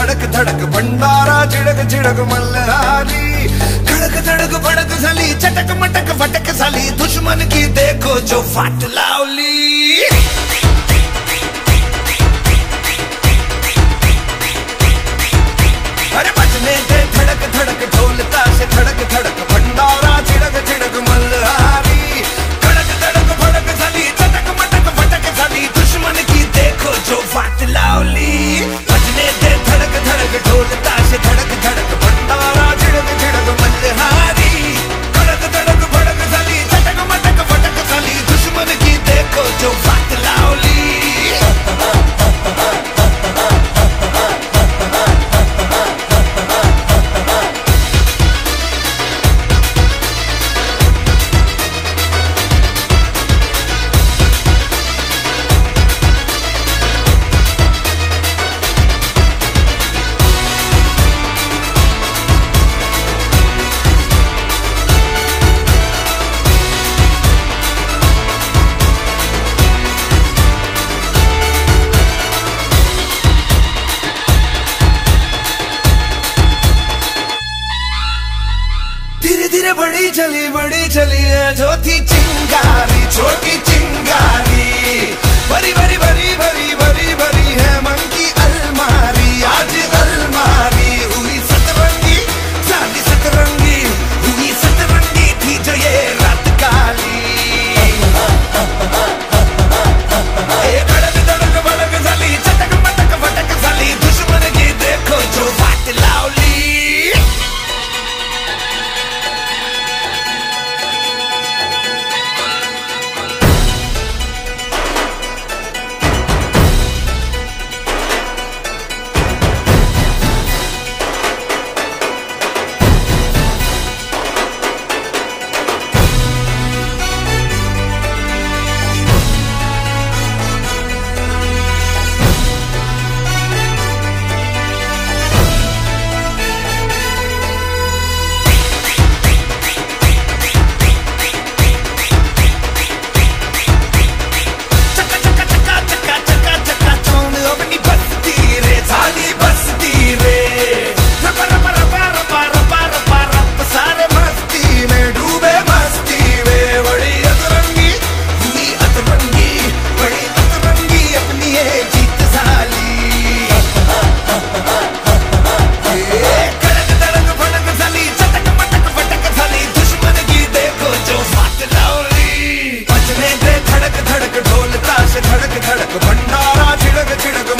धड़क धड़क भंडारा, झिड़क झिड़क मल्हारी। धड़क धड़क भड़क सली, चटक मटक फटक सली, दुश्मन की देखो जो फाट लावली। धीरे बड़ी चली बड़ी चली है जो थी चिंगारी छोटी चिंगारी। बड़ी बड़ी बड़ी धड़क धड़क ढोल ताश धड़क धड़क भंडारा छिड़क छिड़क